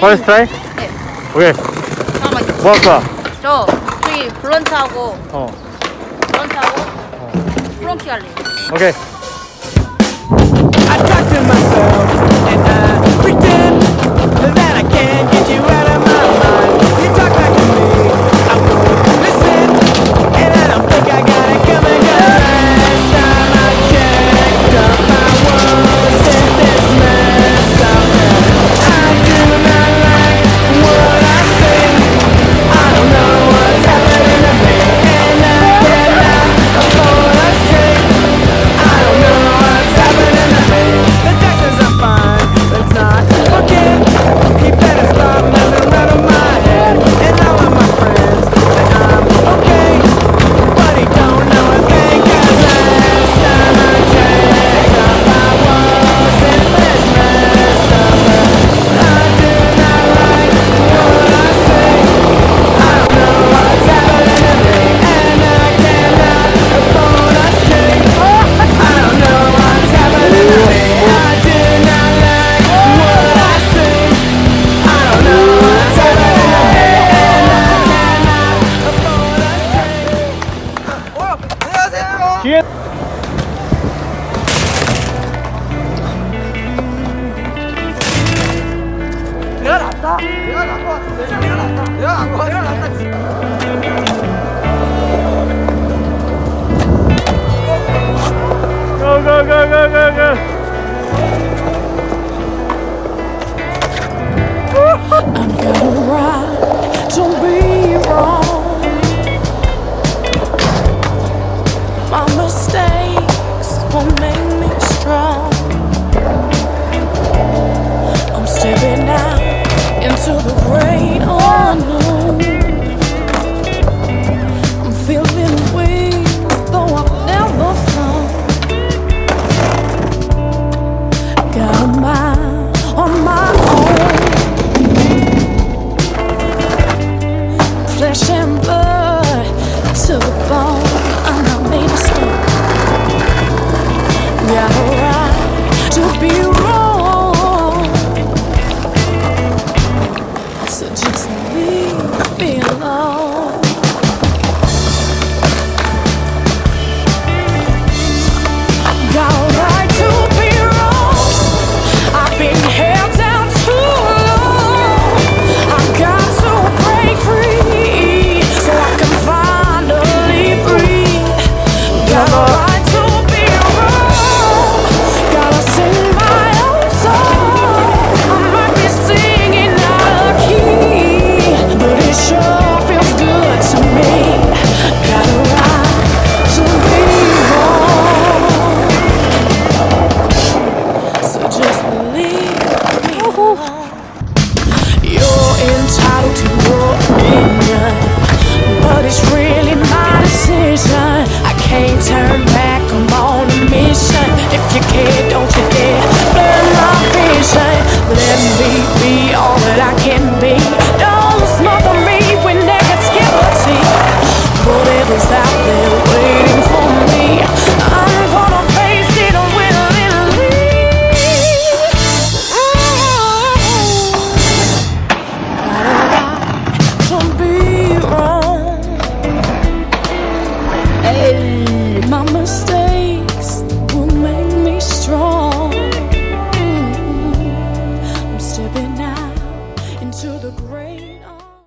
퍼스트 트라이? 네. 오케이. 잠깐만요. 뭐 할까? 저 저기 블런트하고 어. 블런트하고 어. 프론티 할래요. 오케이. 낫다 내가 난거 같은데? 내가 낫다 내가 난거 같은데? 내가 낫다 Go, go, go. we belong. you care, don't you dare Burn my vision. Let me be all that I can be. Don't smother me with negativity. Whatever's out there waiting for me, I'm gonna face it willingly. Gotta learn to be wrong.